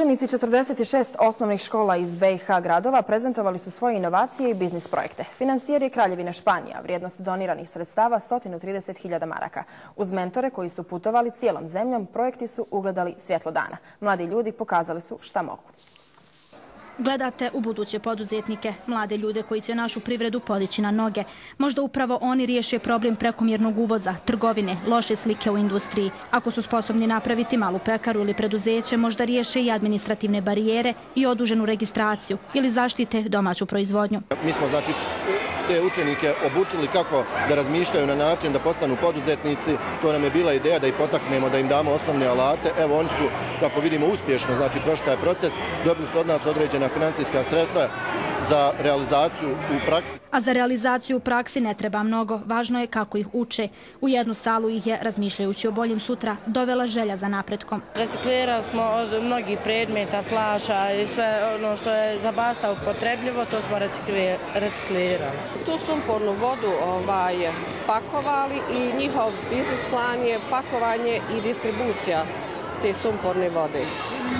Učenici 46 osnovnih škola iz BiH gradova prezentovali su svoje inovacije i biznis projekte. Financijer je Kraljevina Španija, vrijednost doniranih sredstava 130.000 maraka. Uz mentore koji su putovali cijelom zemljom, projekti su ugledali svjetlo dana. Mladi ljudi pokazali su šta mogu. Gledate u buduće poduzetnike, mlade ljude koji će našu privredu podići na noge. Možda upravo oni riješe problem prekomjernog uvoza, trgovine, loše slike u industriji. Ako su sposobni napraviti malu pekaru ili preduzeće, možda riješe i administrativne barijere i oduženu registraciju ili zaštite domaću proizvodnju. Mi smo znači te učenike obučili kako da razmišljaju na način da postanu poduzetnici. To nam je bila ideja da ih potaknemo, da im damo osnovne alate. Evo oni su, kako vidimo, uspješno, znači prošli taj proces, dobili su od nas određena financijska sredstva za realizaciju u praksi. A za realizaciju u praksi ne treba mnogo. Važno je kako ih uče. U jednu salu ih je, razmišljajući o boljim sutra, dovela želja za napretkom. Reciklirali smo od mnogih predmeta, flaša i sve ono što je za basta upotrebljivo, to smo reciklirali. Tu sumpornu vodu ovaj, pakovali i njihov biznis plan je pakovanje i distribucija te sumporne vode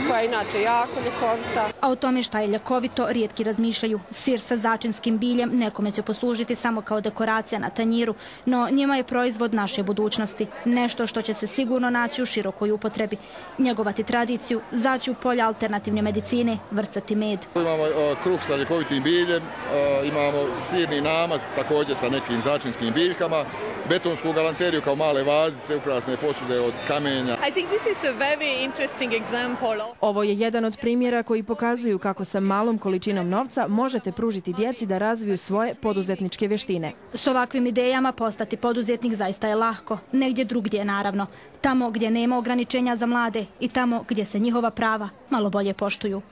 koja je inače jako ljekovita. A o tome šta je ljekovito, rijetki razmišljaju. Sir sa začinskim biljem nekome će poslužiti samo kao dekoracija na tanjiru, no njima je proizvod naše budućnosti. Nešto što će se sigurno naći u širokoj upotrebi. Njegovati tradiciju, zaći u polja alternativne medicine, vrcati med. Imamo kruh sa ljekovitim biljem, imamo sirni namaz također sa nekim začinskim biljkama, betonsku galanteriju kao male vazice, ukrasne posude od kamenja. I think this is a very Ovo je jedan od primjera koji pokazuju kako sa malom količinom novca možete pružiti djeci da razviju svoje poduzetničke vještine. S ovakvim idejama postati poduzetnik zaista je lahko. Negdje drugdje, naravno. Tamo gdje nema ograničenja za mlade i tamo gdje se njihova prava malo bolje poštuju.